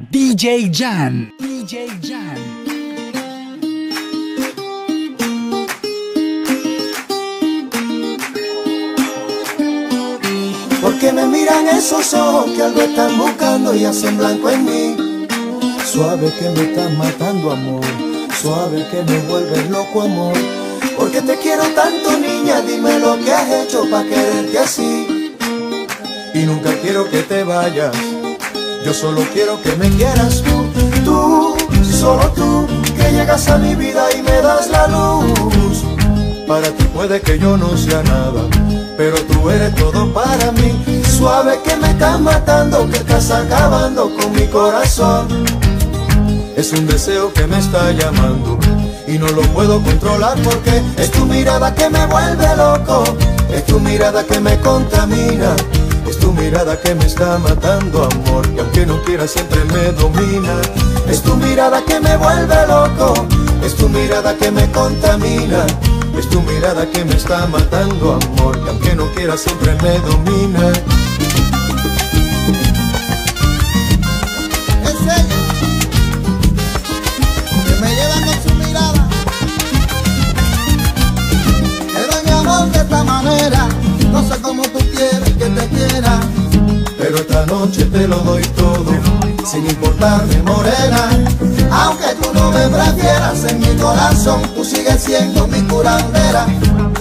DJ Jan. DJ Jan. Porque me miran esos ojos que algo están buscando y hacen blanco en mí. Suave que me estás matando, amor. Suave que me vuelves loco, amor. Porque te quiero tanto, niña. Dime lo que has hecho para quererte así. Y nunca quiero que te vayas. Yo solo quiero que me quieras tú. Tú, solo tú, que llegas a mi vida y me das la luz. Para ti puede que yo no sea nada, pero tú eres todo para mí. Suave que me estás matando, que estás acabando con mi corazón. Es un deseo que me está llamando y no lo puedo controlar porque es tu mirada que me vuelve loco, es tu mirada que me contamina. Es tu mirada que me está matando, amor, quiera siempre me domina. Es tu mirada que me vuelve loco, es tu mirada que me contamina. Es tu mirada que me está matando, amor, y aunque no quiera siempre me domina. Esta noche te lo doy todo, sin importarme morena. Aunque tú no me prefieras en mi corazón, tú sigues siendo mi curandera.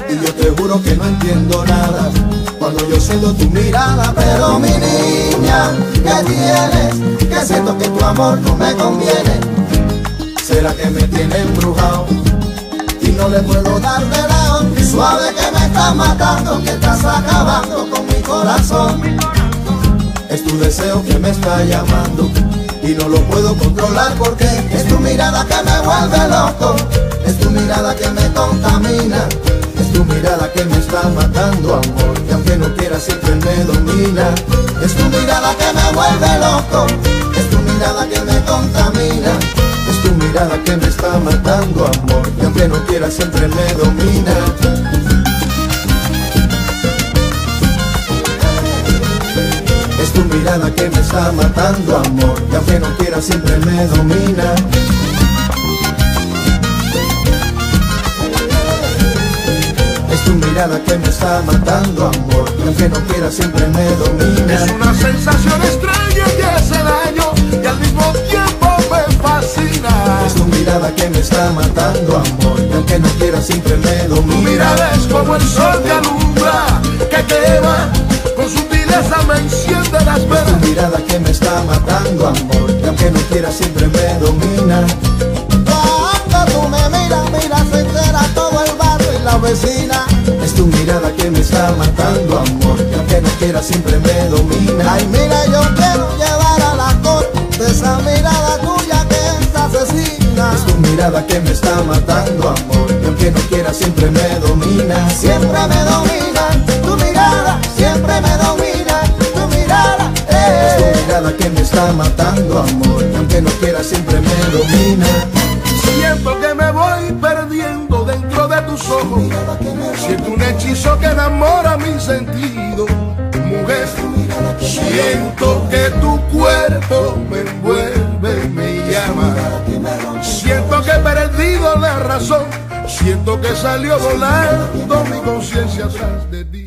Y yo te juro que no entiendo nada cuando yo siento tu mirada. Pero mi niña, ¿qué tienes? Que siento que tu amor no me conviene. ¿Será que me tiene embrujado? Y no le puedo dar de lado. Suave que me estás matando, que estás acabando con mi corazón. Es tu deseo que me está llamando y no lo puedo controlar porque Es tu mirada que me vuelve loco, es tu mirada que me contamina. es tu mirada que me está matando, amor, y aunque no quiera siempre me domina. Es tu mirada que me vuelve loco, es tu mirada que me contamina. Es tu mirada que me está matando, amor, y aunque no quiera siempre me domina. Es tu mirada que me está matando, amor, y aunque no quiera siempre me domina. Es tu mirada que me está matando, amor, y aunque no quiera siempre me domina. Es una sensación extraña que hace daño y al mismo tiempo me fascina. Es tu mirada que me está matando, amor, y aunque no quiera siempre me Tu domina. mirada es como el sol que alumbra, que quema, con sutileza me enciende Tu. Mirada que me está matando, amor, y aunque no quiera siempre me domina. Cuando tú me miras, miras se entera todo el barrio y la vecina. Es tu mirada que me está matando, amor, y aunque no quiera siempre me domina. Ay, mira, yo quiero llevar a la corte esa mirada tuya que es asesina. Es tu mirada que me está matando, amor, y aunque no quiera siempre me domina. Siempre me domina tu mirada, siempre me domina que me está matando, amor, aunque no quiera siempre me domina. Siento que me voy perdiendo dentro de tus ojos. Siento un hechizo que enamora mi sentido. Mujer, siento que tu cuerpo me envuelve, me llama. Siento que he perdido la razón. Siento que salió volando mi conciencia atrás de ti.